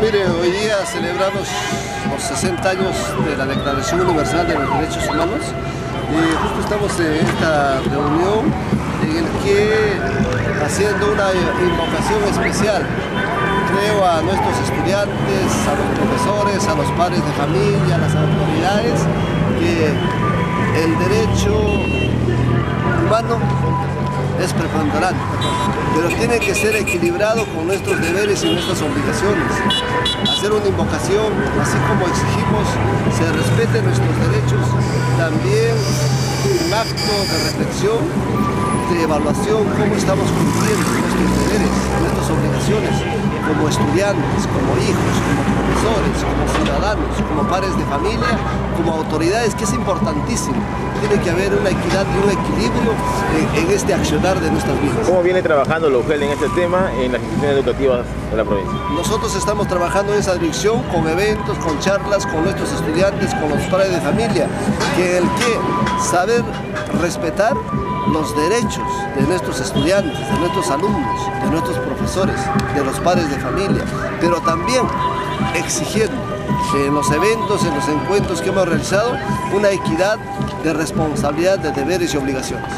mire, hoy día celebramos los 60 años de la Declaración Universal de los Derechos Humanos y justo estamos en esta reunión en el que haciendo una invocación especial creo a nuestros estudiantes, a los profesores, a los padres de familia, a las autoridades, que el derecho humano es preponderante, pero tiene que ser equilibrado con nuestros deberes y nuestras obligaciones. Hacer una invocación, así como exigimos se respeten nuestros derechos, también un acto de reflexión, de evaluación, cómo estamos cumpliendo nuestros deberes, nuestras obligaciones, como estudiantes, como hijos, como profesores, como ciudadanos, como padres de familia, como autoridades, que es importantísimo. Tiene que haber una equidad y un equilibrio en, este accionar de nuestras vidas. ¿Cómo viene trabajando la UGEL en este tema en las instituciones educativas de la provincia? Nosotros estamos trabajando en esa dirección con eventos, con charlas, con nuestros estudiantes, con los padres de familia, que el que saber respetar los derechos de nuestros estudiantes, de nuestros alumnos, de nuestros profesores, de los padres de familia, pero también exigiendo en los eventos, en los encuentros que hemos realizado, una equidad de responsabilidad, de deberes y obligaciones.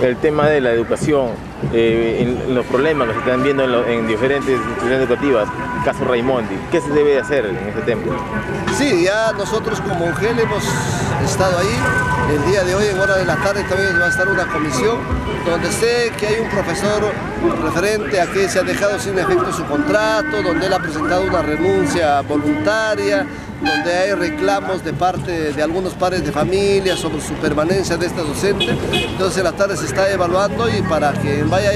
El tema de la educación, eh, en, los problemas que se están viendo en, diferentes instituciones educativas, caso Raimondi, ¿qué se debe hacer en este tema? Sí, ya nosotros como UGEL hemos estado ahí. El día de hoy, en hora de la tarde, también va a estar una comisión donde sé que hay un profesor referente a que se ha dejado sin efecto su contrato, donde él ha presentado una renuncia voluntaria, donde hay reclamos de parte de algunos padres de familia sobre su permanencia de esta docente. Entonces en la tarde se está evaluando y para que vaya,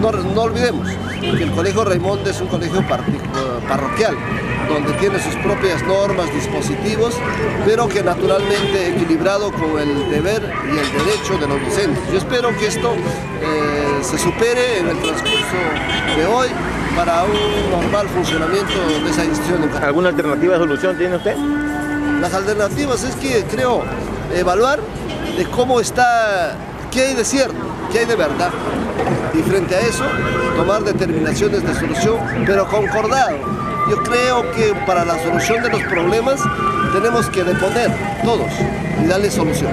no, no olvidemos que el Colegio Raimonde es un colegio parroquial, donde tiene sus propias normas, dispositivos, pero que naturalmente equilibrado con el deber y el derecho de los docentes. Yo espero que esto eh, se supere en el transcurso de hoy para un normal funcionamiento de esa institución ¿Alguna alternativa de solución tiene usted? Las alternativas es que creo evaluar de cómo está, qué hay de cierto, qué hay de verdad. Y frente a eso, tomar determinaciones de solución, pero concordado. Yo creo que para la solución de los problemas tenemos que deponer todos y darle solución.